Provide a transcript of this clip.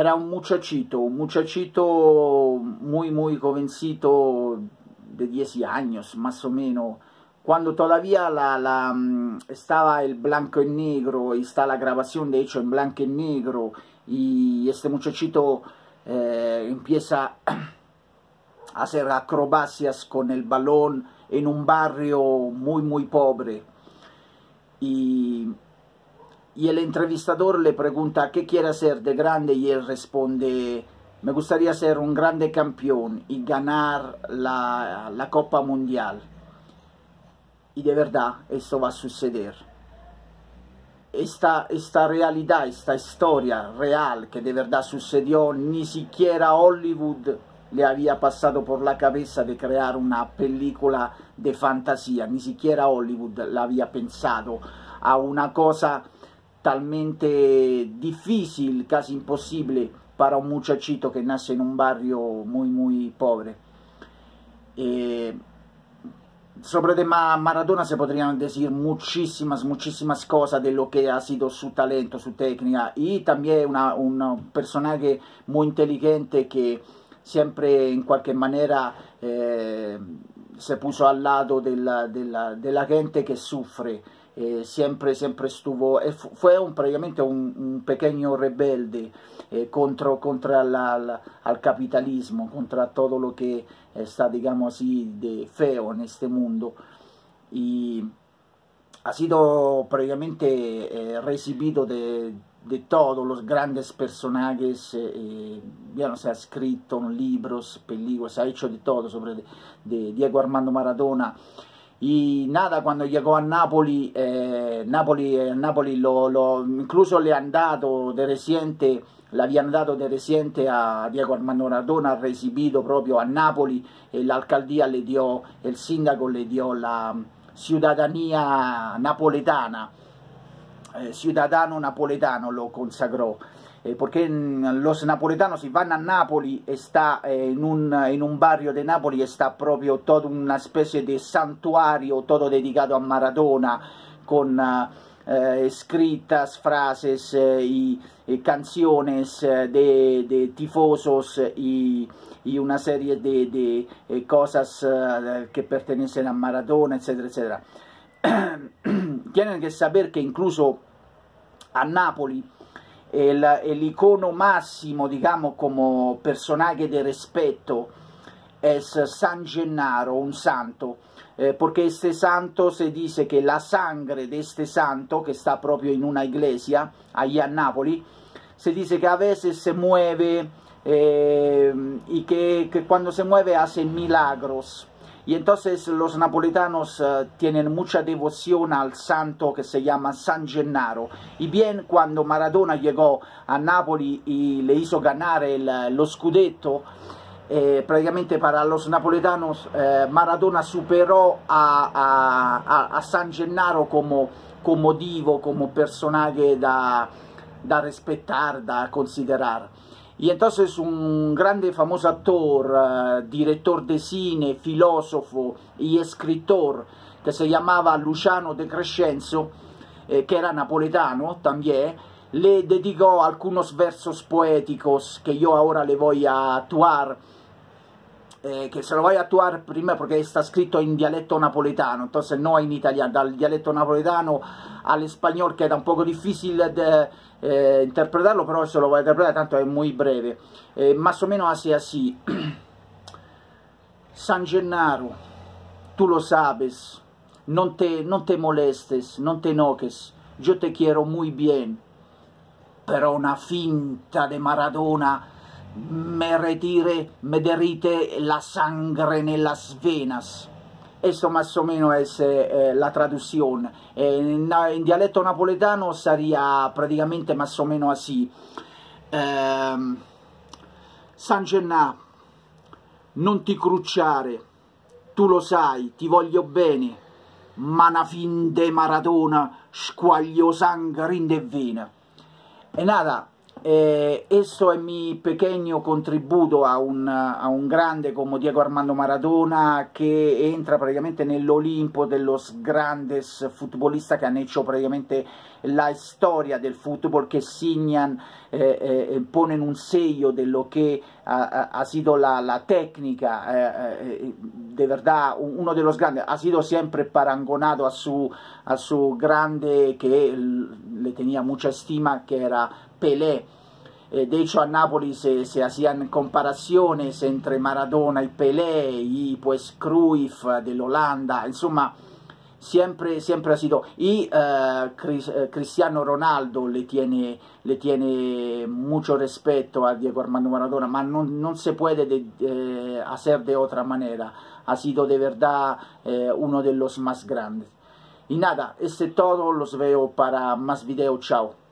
era un muchachito, un muchachito muy, muy jovencito de 10 años, más o menos, cuando todavía mm, estaba el blanco y negro, y está la grabación de hecho en blanco y negro, y este muchachito eh, empieza a hacer acrobacias con el balón en un barrio muy, muy pobre. Y, y el entrevistador le pregunta qué quiere hacer de grande y él responde, me gustaría ser un grande campeón y ganar la, la Copa Mundial. Y de verdad, esto va a suceder. Esta, esta realidad, esta historia real que de verdad sucedió, ni siquiera Hollywood le había pasado por la cabeza de crear una película de fantasía, ni siquiera Hollywood la había pensado a una cosa talmente difícil, casi imposible para un muchachito que nace en un barrio muy muy pobre. Eh, sobre de Maradona se podrían decir muchísimas, muchísimas cosas de lo que ha sido su talento, su técnica y también una, un personaje muy inteligente que siempre en cualquier manera eh, se puso al lado de la, de la, de la gente que sufre. Eh, siempre, siempre estuvo, eh, fue un, prácticamente un, un pequeño rebelde eh, contra, contra la, la, al capitalismo, contra todo lo que está, digamos así, de feo en este mundo. Y ha sido prácticamente eh, recibido de, de, todos los grandes personajes, eh, ya no se ha escrito libros, películas, ha hecho de todo sobre de, Diego Armando Maradona. Y nada, cuando llegó a Napoli, eh, Napoli, eh, Napoli lo, lo, incluso le han dado de reciente, le habían dado de reciente a Diego Armando Maradona, recibido proprio a Napoli, e l'alcaldia le dio, il sindaco le dio la cittadinanza napoletana, eh, ciudadano napoletano lo consacrò. eh, porque los napoletanos si van a Napoli está eh, en, un, en, un, barrio de Napoli está proprio toda una especie de santuario todo dedicado a Maradona con eh, escritas frases eh, y, y, canciones eh, de, tifosos y, una serie de, de eh, cosas que pertenecen a Maradona, etcétera, etcétera. Tienen que saber que incluso a Napoli el, el, icono máximo, digamos, como personaje de respeto es San Gennaro, un santo, eh, porque este santo se dice que la sangre de este santo, que está proprio in una iglesia, a Napoli, se dice que a veces se mueve eh, y que, que cuando se mueve hace milagros. Y entonces los napolitanos uh, tienen mucha devoción al santo que se llama San Gennaro. Y bien cuando Maradona llegó a Napoli y le hizo ganar el, lo scudetto, eh, prácticamente para los napolitanos eh, Maradona superó a, a, a, San Gennaro como, como divo, como personaje da, da respetar, da considerar. Y entonces un grande famoso actor, uh, director de cine, filósofo y escritor que se llamaba Luciano de Crescenzo, eh, que era napoletano también, le dedicó algunos versos poéticos que yo ahora le voy a actuar eh, que se lo voy a actuar primero porque está escrito en dialecto napoletano, entonces no en italiano, dal dialecto napoletano al español queda un poco difícil de eh, interpretarlo, pero se lo voy a interpretar, tanto es muy breve. Eh, más o menos así, así. San Gennaro, tú lo sabes, no te, no te molestes, no te enojes, yo te quiero muy bien, pero una finta de Maradona me retire, me derrite la sangre nelle venas. Esto más o menos es eh, la traducción. En, en, dialetto napoletano sería praticamente más o menos así. Eh, San Gennà, non ti crucciare, tu lo sai, ti voglio bene, ma una fin de Maradona squaglio sangue in de vena. E nada, Eh, esto è mi pequeño contributo a un, a un, grande come Diego Armando Maradona che entra praticamente nell'Olimpo dello grandes futbolista che hanno hecho praticamente la storia del football che signan, eh, eh, ponen un sello dello che ha, ha sido la, la tecnica, eh, eh, de verdad, uno de los grandes, ha sido sempre parangonato a su, a su grande che le tenía mucha estima, che era Pelé. Eh, de hecho, a Nápoles se, se, hacían comparaciones entre Maradona y Pelé, y pues Cruyff de Holanda, insomma, siempre, siempre ha sido. Y uh, Chris, uh, Cristiano Ronaldo le tiene, le tiene, mucho respeto a Diego Armando Maradona, ma non, non se puede de, de, hacer de otra manera. Ha sido de verdad eh, uno de los más grandes. Y nada, este es todo, los veo para más videos, chao.